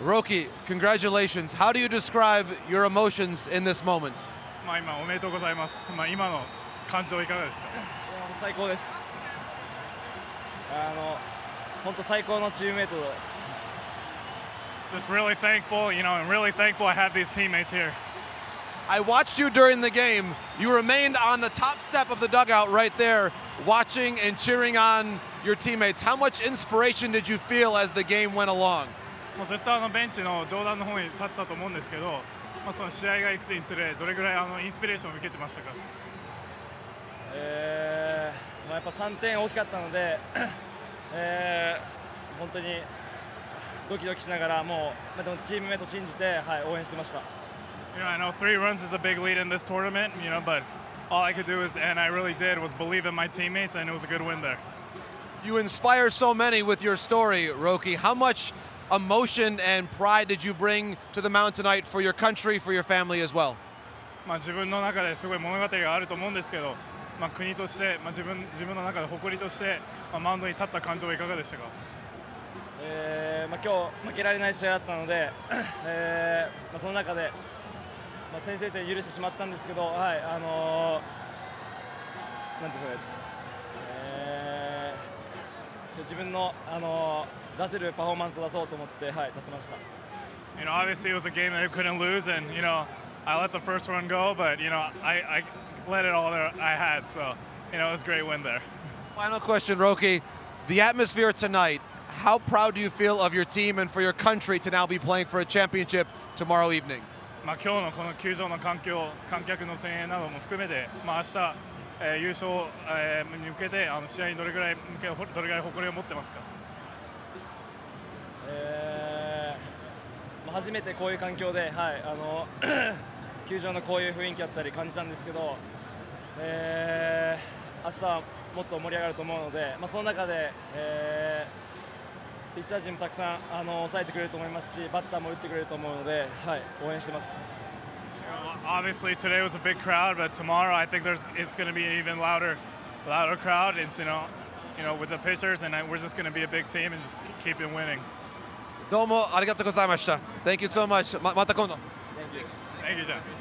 Roki, congratulations. How do you describe your emotions in this moment? まあ今おめでとうございます。まあ今の感情いかがですか。最高ですあの本当最高のチームメイトです Just really thankful, you know, and really thankful I have these teammates here. I watched you during the game. You remained on the top step of the dugout right there, watching and cheering on your teammates. How much inspiration did you feel as the game went along? もうずっとあのベンチの上段の方に立ってたと思うんですけど、まあその試合が行くにつれどれぐらいあのインスピレーションを受けてましたか。えーまあ、やっぱ3点大きかったので、えー、本当にドキドキしながらもう、まあ、でもチームメート信じて、はい、応援してました。You know, I know three runs is a big lead in this tournament, you know, but all I could do is, and I really did, was believe in my teammates, and it was a good win there. You inspire so many with your story, Roki. How much emotion and pride did you bring to the mound tonight for your country, for your family as well? まあ自分の中ですごい物語があると思うんですけど、まあ国として、まあ自分自分の中で誇りとして、まあマウンドに立った感情はいかがでしたか？えーまあ今日負けられない試合だったので、えーまあその中で。まあ、先制点許してしまったんですけど、はいあのー、なんですかね、えー、自分の、あのー、出せるパフォーマンスを出そうと思って、はい、立ちました。You know, obviously it was a game that I couldn't lose, and you know, I let the first one go, but you know, I, I let it all that I had, so you know, it was a great win there. Final question, Roki. The atmosphere tonight. How proud do you feel of your team and for your country to now be playing for a championship tomorrow evening? まあ、今日のこの球場の環境、観客の声援なども含めて、まあ明日、 えー、優勝、えー、に向けてあの試合にどれぐらい向けどれぐらい誇りを持ってますか、えーま、初めてこういう環境で、はい、あの 球場のこういう雰囲気だったり感じたんですけど、えー、明日はもっと盛り上がると思うので、まあ、その中で、えーピッチャー陣もたくさんあの抑えてくれると思いますし、バッターも打ってくれると思うので、はい、応援してます。obviously today was a big crowd, but tomorrow I think there's it's going to be an even louder, louder crowd. It's you know, you know, with the pitchers, and I, we're just going to be a big team and just keep it winning. Thank you so much. また今度。Thank you. Thank you, John.